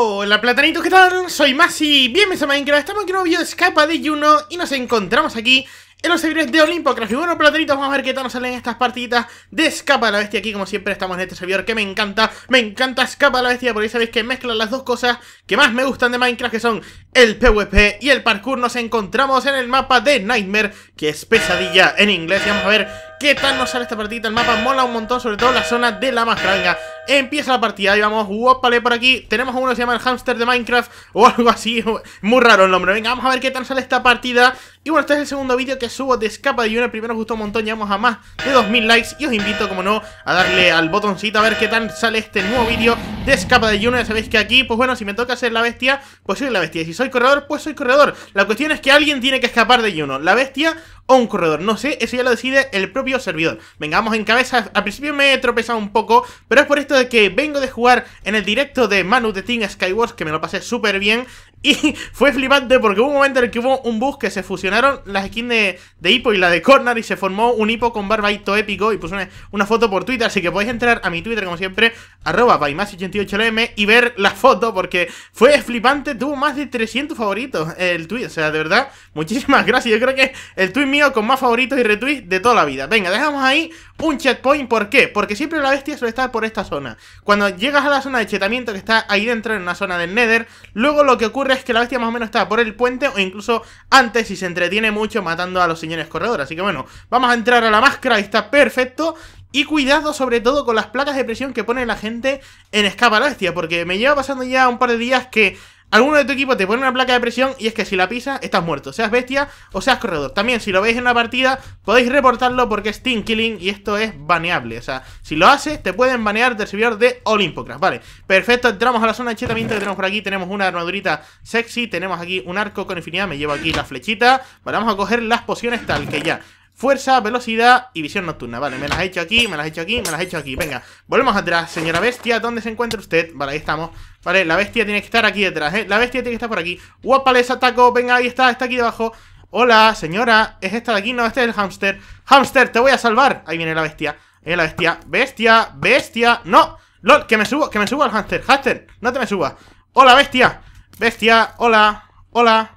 Hola platanitos, ¿qué tal? Soy Masi, bienvenidos a Minecraft, estamos aquí en un nuevo vídeo de Escapa de Juno y nos encontramos aquí en los servidores de Olimpo Craft. Y bueno, platanitos, vamos a ver qué tal nos salen estas partiditas de Escapa de la Bestia. Aquí, como siempre, estamos en este servidor que me encanta. Me encanta Escapa de la Bestia porque sabéis que mezclan las dos cosas que más me gustan de Minecraft, que son el PvP y el parkour. Nos encontramos en el mapa de Nightmare, que es pesadilla en inglés. Y vamos a ver qué tal nos sale esta partida. El mapa mola un montón, sobre todo la zona de la máscara. Venga, empieza la partida. Ahí vamos, wopale por aquí. Tenemos uno que se llama el hamster de Minecraft o algo así. Muy raro el nombre. Venga, vamos a ver qué tal sale esta partida. Y bueno, este es el segundo vídeo que subo de Escapa de. El primero gustó un montón, llegamos a más de 2000 likes. Y os invito, como no, a darle al botoncito a ver qué tal sale este nuevo vídeo de Escapa de Juno. Ya sabéis que aquí, pues bueno, si me toca ser la bestia, pues soy la bestia. Y si soy corredor, pues soy corredor. La cuestión es que alguien tiene que escapar de Juno. La bestia o un corredor. No sé, eso ya lo decide el propio servidor. Venga, vamos en cabeza. Al principio me he tropezado un poco, pero es por esto de que vengo de jugar en el directo de Manu de Team Skywars, que me lo pasé súper bien. Y fue flipante porque hubo un momento en el que hubo un bus que se fusionaron las skins de, de Hippo y la de Corner y se formó un Hippo con barbaito épico y puse una, foto por Twitter, así que podéis entrar a mi Twitter como siempre, arroba 88lm y ver la foto porque fue flipante, tuvo más de 300 favoritos el tweet, o sea, de verdad, muchísimas gracias, yo creo que el tweet mío con más favoritos y retweets de toda la vida. Venga, dejamos ahí un checkpoint, ¿por qué? Porque siempre la bestia suele estar por esta zona. Cuando llegas a la zona de chetamiento que está ahí dentro en una zona del Nether, luego lo que ocurre es que la bestia más o menos está por el puente o incluso antes si se entretiene mucho matando a los señores corredores. Así que bueno, vamos a entrar a la máscara, está perfecto. Y cuidado sobre todo con las placas de presión que pone la gente en Escapa la Bestia, porque me lleva pasando ya un par de días que Alguno de tu equipo te pone una placa de presión y es que si la pisas, estás muerto. Seas bestia o seas corredor. También, si lo veis en una partida, podéis reportarlo porque es team killing y esto es baneable. O sea, si lo haces, te pueden banear del servidor de Olimpocraft. Vale, perfecto. Entramos a la zona de chetamiento que tenemos por aquí. Tenemos una armadurita sexy. Tenemos aquí un arco con infinidad. Me llevo aquí la flechita. Vale, vamos a coger las pociones tal que ya. Fuerza, velocidad y visión nocturna. Vale, me las he hecho aquí, me las he hecho aquí, me las he hecho aquí. Venga, volvemos atrás, señora bestia. ¿Dónde se encuentra usted? Vale, ahí estamos. Vale, la bestia tiene que estar aquí detrás, ¿eh? La bestia tiene que estar por aquí. Guapa, les ataco. Venga, ahí está, está aquí debajo. Hola, señora ¿Es esta de aquí? No, este es el hámster. Hámster, te voy a salvar. Ahí viene la bestia. Ahí la bestia. Bestia, bestia. ¡No! ¡Lol! Que me subo, que me subo al hámster. Hámster, no te me subas. Hola, bestia. Bestia, hola Hola.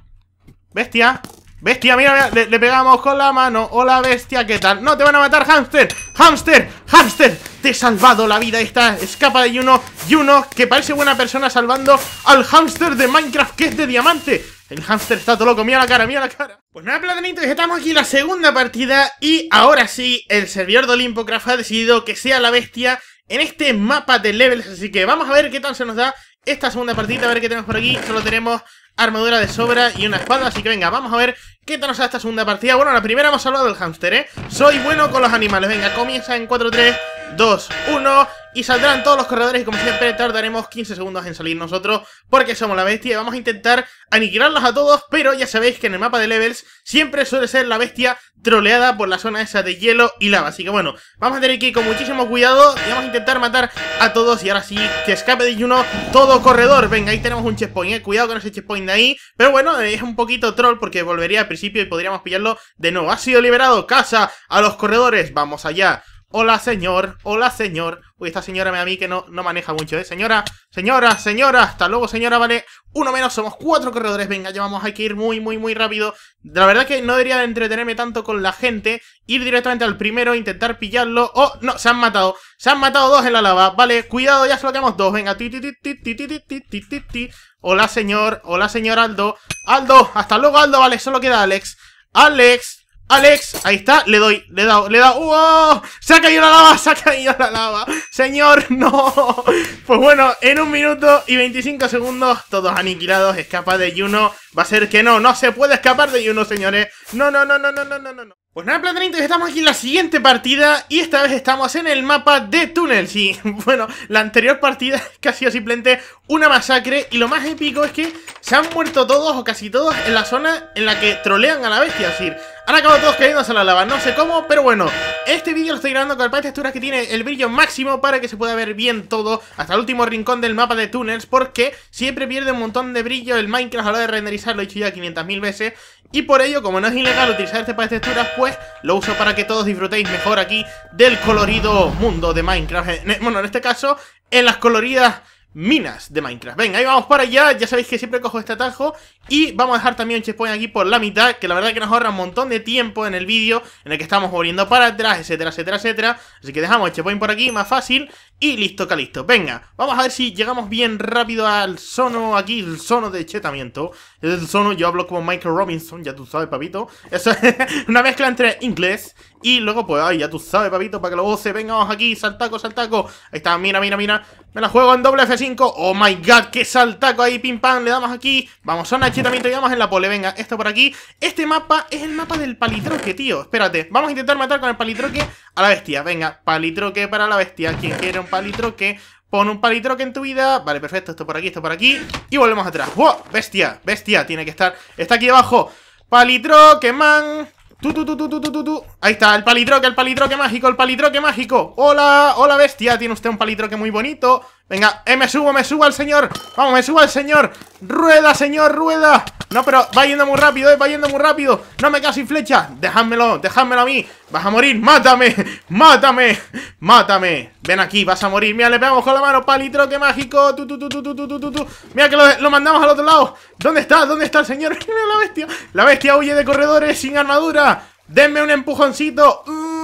Bestia Bestia, mira, mira le, pegamos con la mano. Hola, bestia, ¿qué tal? ¡No, te van a matar, hamster! ¡Hamster! ¡Hamster! Te he salvado la vida esta. Escapa de Juno Juno, que parece buena persona salvando al hamster de Minecraft Que es de diamante. El hamster está todo loco, mira la cara, mira la cara. Pues nada, platanitos, estamos aquí en la segunda partida. Y ahora sí, el servidor de Olimpocraft ha decidido que sea la bestia En este mapa de levels. Así que vamos a ver qué tal se nos da esta segunda partida, a ver qué tenemos por aquí. Solo tenemos armadura de sobra y una espada Así que venga, vamos a ver qué tal nos da esta segunda partida. Bueno, la primera hemos hablado del hámster, ¿eh? Soy bueno con los animales, venga, comienza en 4, 3, 2, 1 Y saldrán todos los corredores y como siempre tardaremos 15 segundos en salir nosotros Porque somos la bestia y vamos a intentar aniquilarlos a todos Pero ya sabéis que en el mapa de levels siempre suele ser la bestia troleada por la zona esa de hielo y lava. Así que bueno, vamos a tener que ir con muchísimo cuidado Y vamos a intentar matar a todos. Y ahora sí, que escape de Juno todo corredor. Venga, ahí tenemos un checkpoint, eh, cuidado con ese checkpoint de ahí. Pero bueno, es un poquito troll porque volvería al principio y podríamos pillarlo de nuevo. Ha sido liberado, casa a los corredores, vamos allá Hola, señor. Hola, señor. Uy, esta señora me a mí que no, no maneja mucho, ¿eh? Señora, señora, señora. Hasta luego, señora, vale. Uno menos, somos cuatro corredores. Venga, ya vamos, hay que ir muy, muy, muy rápido. La verdad que no debería entretenerme tanto con la gente. Ir directamente al primero, intentar pillarlo. Oh, no, se han matado. Se han matado dos en la lava. Vale, cuidado, ya solo tenemos dos. Venga, ti, ti, ti, ti, ti, ti, ti, ti, ti. Hola, señor. Hola, señor Aldo. Aldo, hasta luego, Aldo. Vale, solo queda Alex. Alex. Alex, ahí está, le doy, le he dado, le he dado ¡Wow! ¡Se ha caído la lava! ¡Se ha caído la lava! ¡Señor, no! Pues bueno, en un minuto y 25 segundos, todos aniquilados, escapa de Juno Va a ser que no, no se puede escapar de Juno, señores No, no, no, no, no, no, no, no pues nada, platanitos, estamos aquí en la siguiente partida y esta vez estamos en el mapa de túneles y bueno, la anterior partida que ha sido simplemente una masacre y lo más épico es que se han muerto todos o casi todos en la zona en la que trolean a la bestia, es decir, han acabado todos cayéndose a la lava, no sé cómo, pero bueno, este vídeo lo estoy grabando con el texturas que tiene el brillo máximo para que se pueda ver bien todo hasta el último rincón del mapa de túneles porque siempre pierde un montón de brillo el Minecraft a la hora de renderizar, lo he dicho ya 500.000 veces. Y por ello, como no es ilegal utilizar este pack de texturas, pues lo uso para que todos disfrutéis mejor aquí del colorido mundo de Minecraft. Bueno, en este caso, en las coloridas minas de Minecraft. Venga, ahí vamos para allá, ya sabéis que siempre cojo este atajo y vamos a dejar también un checkpoint aquí por la mitad, que la verdad que nos ahorra un montón de tiempo en el vídeo en el que estamos volviendo para atrás, etcétera, etcétera, etcétera. Así que dejamos el checkpoint por aquí, más fácil, y listo, calisto. Venga, vamos a ver si llegamos bien rápido al sono aquí, el sono de chetamiento. El sono, yo hablo como Michael Robinson, ya tú sabes, papito. Eso es una mezcla entre inglés y luego, pues, ay, ya tú sabes, papito, para que lo goce. Venga, vamos aquí, saltaco, saltaco. Ahí está, mira, mira, mira. Me la juego en doble F5. Oh my god, qué saltaco ahí, pim pam. Le damos aquí. Vamos, zona de chetamiento y vamos en la pole. Venga, esto por aquí. Este mapa es el mapa del palitroque, tío. Espérate, vamos a intentar matar con el palitroque a la bestia. Venga, palitroque para la bestia. Quien quiere un palitroque, Pon un palitroque en tu vida Vale, perfecto, esto por aquí, esto por aquí Y volvemos atrás ¡Wow! Bestia, bestia, tiene que estar Está aquí abajo Palitroque, man Tú, tú, tú, tú, tú, tú, tú. Ahí está, el palitroque, el palitroque mágico, el palitroque mágico. Hola, hola bestia, tiene usted un palitroque muy bonito. Venga, eh, me subo, me subo al señor. Vamos, me subo al señor. Rueda, señor, rueda. No, pero va yendo muy rápido, eh, va yendo muy rápido. No me sin flecha. Déjamelo, déjamelo a mí. Vas a morir, mátame, mátame, mátame. Ven aquí, vas a morir. Mira, le pegamos con la mano, palitroque mágico. Tú, tú, tú, tú, tú, tú, tú, tú. Mira que lo, mandamos al otro lado. ¿Dónde está? ¿Dónde está el señor? La bestia. La bestia huye de corredores sin armadura. Denme un empujoncito. Uh,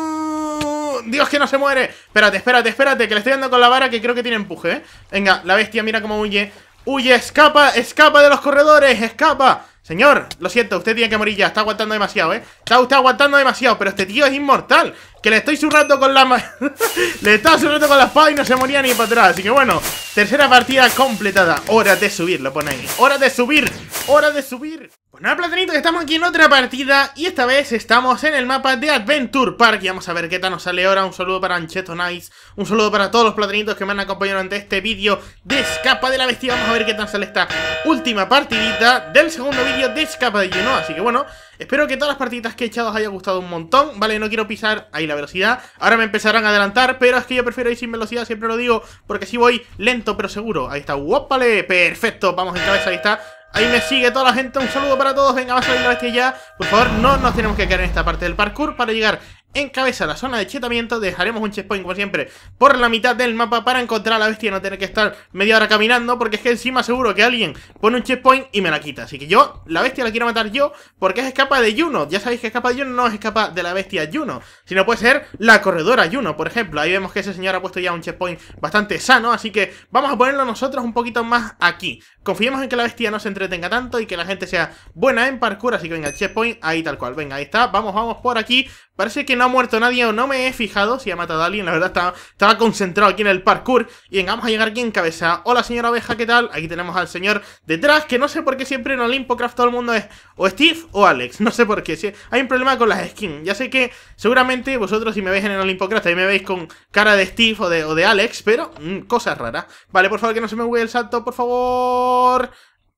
Dios que no se muere. Espérate, espérate, espérate, que le estoy dando con la vara que creo que tiene empuje, ¿eh? Venga, la bestia, mira cómo huye. Huye, escapa, escapa de los corredores, escapa. Señor, lo siento, usted tiene que morir ya, está aguantando demasiado, ¿eh? Está usted aguantando demasiado, pero este tío es inmortal Que le estoy zurrando con la... le estaba zurrando con la espada y no se moría ni para atrás Así que bueno, tercera partida completada Hora de subir, lo pone ahí Hora de subir, hora de subir Pues nada, platanito, estamos aquí en otra partida Y esta vez estamos en el mapa de Adventure Park Y vamos a ver qué tal nos sale ahora. Un saludo para Ancheto Nice Un saludo para todos los platanitos que me han acompañado ante este vídeo De Escapa de la Bestia. Vamos a ver qué tal sale esta última partidita Del segundo vídeo de escapa de Juno, así que bueno, espero que todas las partiditas que he echado os haya gustado un montón, ¿vale? No quiero pisar ahí la velocidad, ahora me empezarán a adelantar, pero es que yo prefiero ir sin velocidad, siempre lo digo, porque si voy lento pero seguro, ahí está, ¡Wopale! Perfecto, vamos en cabeza, ahí está, Ahí me sigue toda la gente, un saludo para todos Venga, va a salir la bestia ya. Por favor, no nos tenemos que quedar en esta parte del parkour Para llegar encabeza la zona de chetamiento, dejaremos un checkpoint como siempre por la mitad del mapa para encontrar a la bestia y no tener que estar media hora caminando porque es que encima seguro que alguien pone un checkpoint y me la quita, así que yo, la bestia la quiero matar yo porque es escapa de Juno, ya sabéis que escapa de Juno no es escapa de la bestia Juno, sino puede ser la corredora Juno, por ejemplo, ahí vemos que ese señor ha puesto ya un checkpoint bastante sano, así que vamos a ponerlo nosotros un poquito más aquí, confiemos en que la bestia no se entretenga tanto y que la gente sea buena en parkour, así que venga, checkpoint ahí tal cual, venga, ahí está, vamos, vamos por aquí, parece que no ha muerto nadie o no me he fijado si ha matado a alguien. La verdad estaba, estaba concentrado aquí en el parkour. Y vamos a llegar aquí en cabeza. Hola señora oveja, ¿qué tal? Aquí tenemos al señor detrás, que no sé por qué siempre en Olimpocraft todo el mundo es o Steve o Alex. No sé por qué. Si hay un problema con las skins. Ya sé que seguramente vosotros si me veis en el Olimpocraft ahí me veis con cara de Steve o de, o de Alex, pero mm, cosas raras. Vale, por favor que no se me huele el salto, por favor...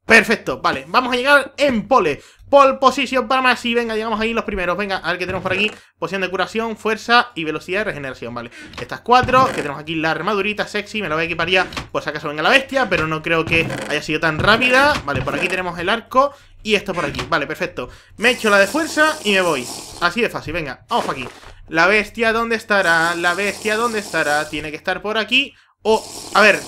Perfecto, vale, vamos a llegar en pole. Pole position para más y venga, llegamos ahí los primeros. Venga, a ver qué tenemos por aquí. Poción de curación, fuerza y velocidad de regeneración, vale. Estas cuatro, que tenemos aquí la armadurita sexy Me la voy a equipar ya, si acaso venga la bestia Pero no creo que haya sido tan rápida. Vale, por aquí tenemos el arco Y esto por aquí, vale, perfecto. Me echo la de fuerza y me voy. Así de fácil, venga, vamos por aquí. La bestia, ¿dónde estará? La bestia, ¿dónde estará? Tiene que estar por aquí O, a ver,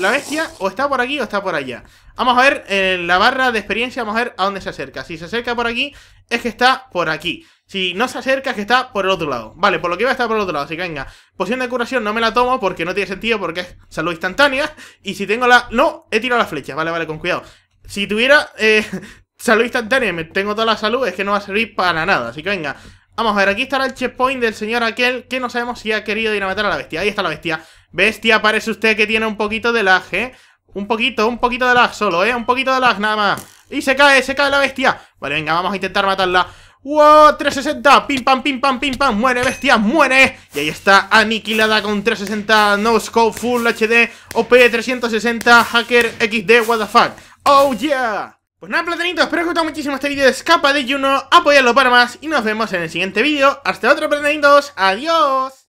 la bestia o está por aquí o está por allá Vamos a ver en la barra de experiencia, vamos a ver a dónde se acerca. Si se acerca por aquí, es que está por aquí. Si no se acerca, es que está por el otro lado. Vale, por lo que iba a estar por el otro lado. Así que venga, poción de curación no me la tomo porque no tiene sentido, porque es salud instantánea. Y si tengo la... No, he tirado la flecha. Vale, vale, con cuidado. Si tuviera eh, salud instantánea y me tengo toda la salud, es que no va a servir para nada. Así que venga, Vamos a ver, aquí estará el checkpoint del señor aquel que no sabemos si ha querido ir a matar a la bestia. Ahí está la bestia. Bestia, parece usted que tiene un poquito de lag, ¿eh? Un poquito, un poquito de lag solo, ¿eh? Un poquito de lag nada más. Y se cae, se cae la bestia. Vale, venga, vamos a intentar matarla. ¡Wow! 360, pim pam, pim pam, pim pam, muere bestia, muere Y ahí está, aniquilada con 360 No Scope Full HD OP 360 Hacker XD, what the fuck Oh yeah Pues nada, platanitos, espero que os haya muchísimo este vídeo de Escapa de Juno Apoyadlo para más y nos vemos en el siguiente vídeo Hasta otro, platanitos, adiós